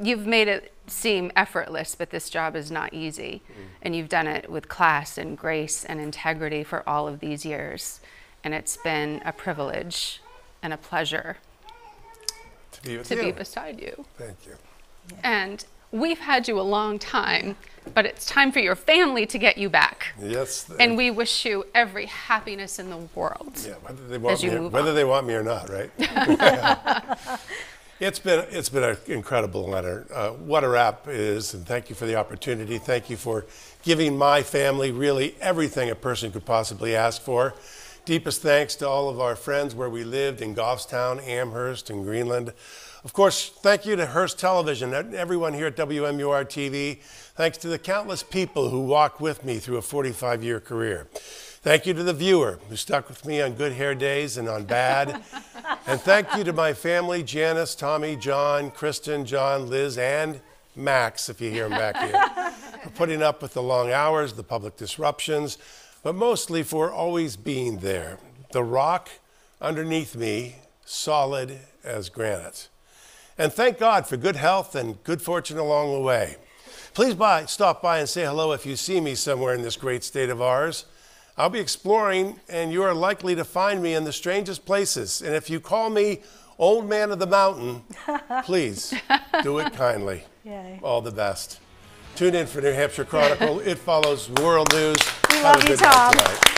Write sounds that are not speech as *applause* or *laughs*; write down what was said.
you've made it seem effortless, but this job is not easy. Mm. And you've done it with class and grace and integrity for all of these years. And it's been a privilege and a pleasure To be with to you. be beside you. Thank you. And we've had you a long time, but it's time for your family to get you back. Yes. And we wish you every happiness in the world. Yeah, whether they want As you me, or, move whether on. they want me or not, right? *laughs* *laughs* *laughs* it's been it's been an incredible honor. Uh, what a wrap is, and thank you for the opportunity. Thank you for giving my family really everything a person could possibly ask for. Deepest thanks to all of our friends where we lived in Goffstown, Amherst, and Greenland. Of course, thank you to Hearst Television, and everyone here at WMUR TV. Thanks to the countless people who walked with me through a 45 year career. Thank you to the viewer who stuck with me on good hair days and on bad. *laughs* and thank you to my family Janice, Tommy, John, Kristen, John, Liz, and Max, if you hear him back here, for putting up with the long hours, the public disruptions, but mostly for always being there. The rock underneath me, solid as granite. And thank God for good health and good fortune along the way. Please by, stop by and say hello if you see me somewhere in this great state of ours. I'll be exploring, and you are likely to find me in the strangest places. And if you call me Old Man of the Mountain, *laughs* please do it kindly. Yay. All the best. Tune in for New Hampshire Chronicle. it follows world news. We Have love you, Tom.